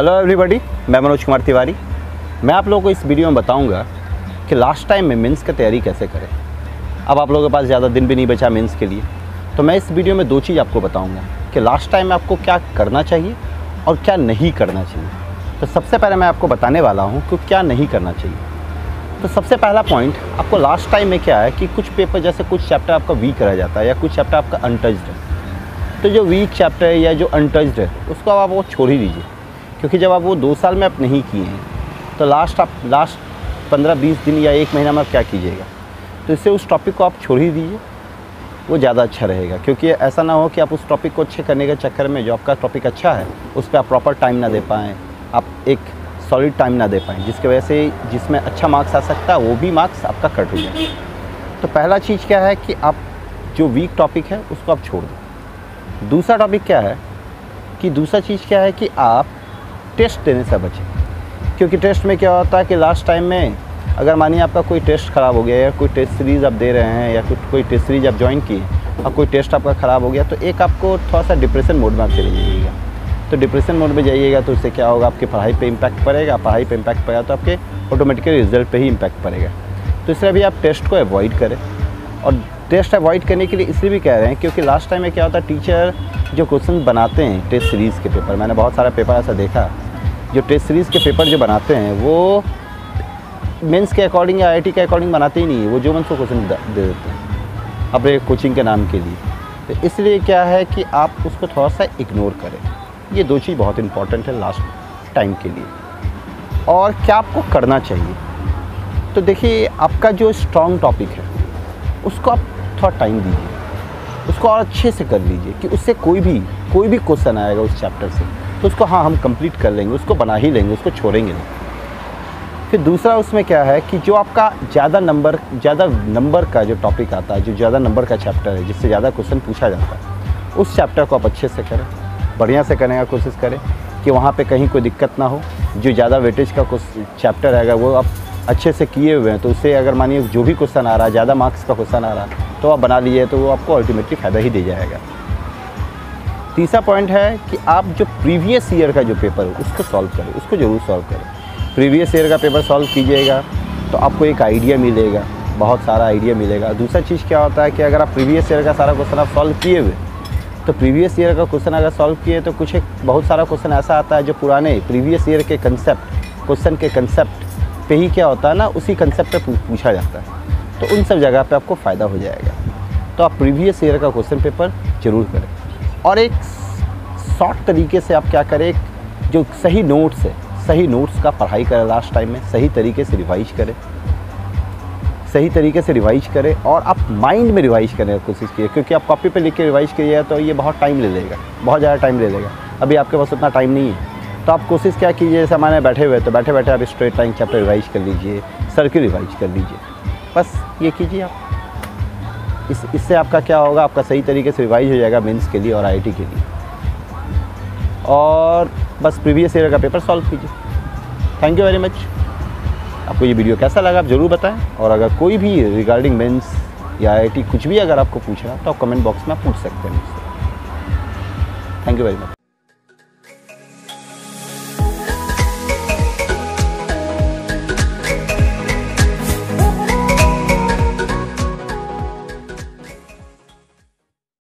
Hello everybody मैं मनोज कुमार तिवारी। मैं आप लोगों को इस वीडियो में बताऊँगा कि लास्ट टाइम में मेंस की तैयारी कैसे करें। अब आप लोगों के पास ज़्यादा दिन भी नहीं बचा मेंस के लिए। तो मैं इस वीडियो में दो चीज़ आपको बताऊँगा कि लास्ट टाइम में आपको क्या करना चाहिए और क्या नहीं करना चाहिए। तो सबसे पहले मैं आपको बताने वाला हूँ कि क्या नहीं करना चाहिए। तो सबसे पहला पॉइंट आपको लास्ट टाइम में क्या है कि कुछ पेपर जैसे कुछ चैप्टर आपका वीक रह जाता है या कुछ चैप्टर आपका अनटच्ड है। तो जो वीक चैप्टर है या जो अनटच्ड है, उसको आप वो छोड़ ही दीजिए। क्योंकि जब आप वो दो साल में आप नहीं किए हैं तो लास्ट आप लास्ट पंद्रह बीस दिन या एक महीना में आप क्या कीजिएगा? तो इससे उस टॉपिक को आप छोड़ ही दीजिए। वो ज़्यादा अच्छा रहेगा, क्योंकि ऐसा ना हो कि आप उस टॉपिक को अच्छे करने के चक्कर में जो आपका टॉपिक अच्छा है, उस पर आप प्रॉपर टाइम ना दे पाएँ। आप एक सॉलिड टाइम ना दे पाएँ, जिसकी वजह से जिसमें अच्छा मार्क्स आ सकता है, वो भी मार्क्स आपका कट हो जाए तो पहला चीज़ क्या है कि आप जो वीक टॉपिक है, उसको आप छोड़ दें। दूसरा टॉपिक क्या है कि दूसरा चीज़ क्या है कि आप टेस्ट देने से बचें। क्योंकि टेस्ट में क्या होता है कि लास्ट टाइम में अगर मानिए आपका कोई टेस्ट ख़राब हो गया या कोई टेस्ट सीरीज़ आप दे रहे हैं या कुछ कोई टेस्ट सीरीज़ आप ज्वाइन किए और कोई टेस्ट आपका ख़राब हो गया तो एक आपको थोड़ा सा डिप्रेशन मोड में आप चले जाइएगा तो डिप्रेशन मोड में जाइएगा तो उससे क्या होगा? आपकी पढ़ाई पे इम्पैक्ट पड़ेगा। पढ़ाई पे इम्पैक्ट पड़ेगा तो आपके ऑटोमेटिकली रिज़ल्ट पे ही इम्पैक्ट पड़ेगा। तो इसलिए भी आप टेस्ट को अवॉइड करें। और टेस्ट अवॉइड करने के लिए इसलिए भी कह रहे हैं क्योंकि लास्ट टाइम में क्या होता है टीचर जो क्वेश्चन बनाते हैं टेस्ट सीरीज़ के पेपर मैंने बहुत सारा पेपर ऐसा देखा। जो टेस्ट सीरीज़ के पेपर जो बनाते हैं, वो मेंस के अकॉर्डिंग या आईआईटी के अकॉर्डिंग बनाते ही नहीं है, वो जो मन को क्वेश्चन दे देते हैं, अपने कोचिंग के नाम के लिए। तो इसलिए क्या है कि आप उसको थोड़ा सा इग्नोर करें। ये दो चीज़ बहुत इंपॉर्टेंट है लास्ट टाइम के लिए। और क्या आपको करना चाहिए? तो देखिए, आपका जो स्ट्रॉन्ग टॉपिक है, उसको आप थोड़ा टाइम दीजिए। उसको और अच्छे से कर लीजिए कि उससे कोई भी कोई भी क्वेश्चन आएगा उस चैप्टर से। तो उसको हाँ हम कंप्लीट कर लेंगे, उसको बना ही लेंगे, उसको छोड़ेंगे नहीं। फिर दूसरा उसमें क्या है कि जो आपका ज़्यादा नंबर ज़्यादा नंबर का जो टॉपिक आता है, जो ज़्यादा नंबर का चैप्टर है, जिससे ज़्यादा क्वेश्चन पूछा जाता है, उस चैप्टर को आप अच्छे से करें, बढ़िया से करने का कोशिश करें कि वहाँ पे कहीं कोई दिक्कत ना हो। जो ज़्यादा वेटेज का चैप्टर है, अगर वो आप अच्छे से किए हुए हैं तो उससे अगर मानिए जो भी क्वेश्चन आ रहा है, ज़्यादा मार्क्स का क्वेश्चन आ रहा है तो आप बना लीजिए तो वो आपको अल्टीमेटली फ़ायदा ही दे जाएगा। तीसरा पॉइंट है कि आप जो प्रीवियस ईयर का जो पेपर है, उसको सॉल्व करें, उसको ज़रूर सॉल्व करें। प्रीवियस ईयर का पेपर सॉल्व कीजिएगा तो आपको एक आइडिया मिलेगा, बहुत सारा आइडिया मिलेगा। दूसरा चीज़ क्या होता है कि अगर आप प्रीवियस ईयर का सारा क्वेश्चन आप सॉल्व किए हुए तो प्रीवियस ईयर का क्वेश्चन अगर सॉल्व किए तो कुछ एक, बहुत सारा क्वेश्चन ऐसा आता है जो पुराने प्रीवियस ईयर के कंसेप्ट क्वेश्चन के कंसेप्ट पे ही क्या होता है ना, उसी कंसेप्ट पे पूछा जाता है। तो उन सब जगह पे आपको फ़ायदा हो जाएगा। तो आप प्रीवियस ईयर का क्वेश्चन पेपर ज़रूर करें। और एक शॉर्ट तरीके से आप क्या करें, जो सही नोट्स है, सही नोट्स का पढ़ाई करें लास्ट टाइम में, सही तरीके से रिवाइज करें। सही तरीके से रिवाइज करें और आप माइंड में रिवाइज करने की कोशिश कीजिए, क्योंकि आप कॉपी पे लिख के रिवाइज कीजिएगा तो ये बहुत टाइम ले लेगा, बहुत ज़्यादा टाइम ले लेगा। अभी आपके पास उतना टाइम नहीं है। तो आप कोशिश क्या कीजिए, जैसे हमारे बैठे हुए तो बैठे बैठे आप स्ट्रेट लाइन चैप्टर रिवाइज कर लीजिए सर्किल रिवाइज कर लीजिए। बस ये कीजिए आप। इस, इससे आपका क्या होगा? आपका सही तरीके से रिवाइज हो जाएगा मेंस के लिए और आईआईटी के लिए। और बस प्रीवियस ईयर का पेपर सॉल्व कीजिए। थैंक यू वेरी मच आपको ये वीडियो कैसा लगा आप ज़रूर बताएँ। और अगर कोई भी रिगार्डिंग मेंस या आईआईटी कुछ भी अगर आपको पूछना तो आप कमेंट बॉक्स में पूछ सकते हैं मुझसे। Thank you very much